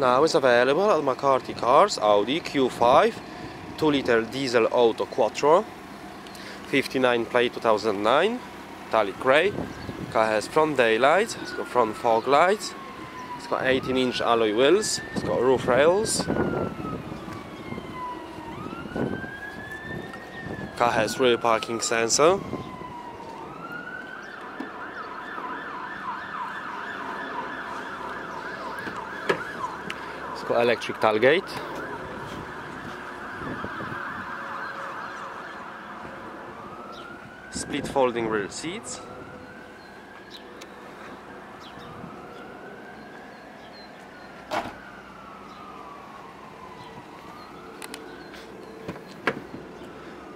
Now it's available at McCarthy Cars Audi Q5 2 liter diesel auto quattro 59 plate 2009 metallic grey car has front daylights it's got front fog lights it's got 18 inch alloy wheels it's got roof rails. Car has rear parking sensor electric tailgate. Split folding rear seats.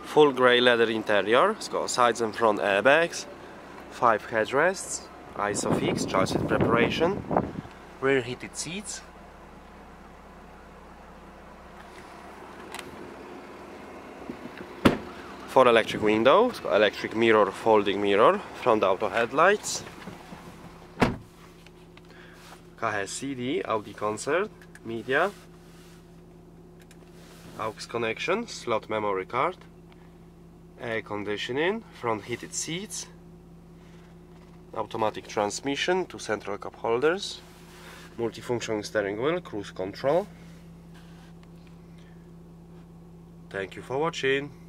Full grey leather interior. It's got sides and front airbags 5 headrests isofix seat preparation rear heated seats four electric windows, electric mirror, folding mirror, front auto headlights. Has CD, Audi concert, media, aux connection, slot memory card, air conditioning, front heated seats, automatic transmission, two central cup holders, multifunction steering wheel, cruise control. Thank you for watching.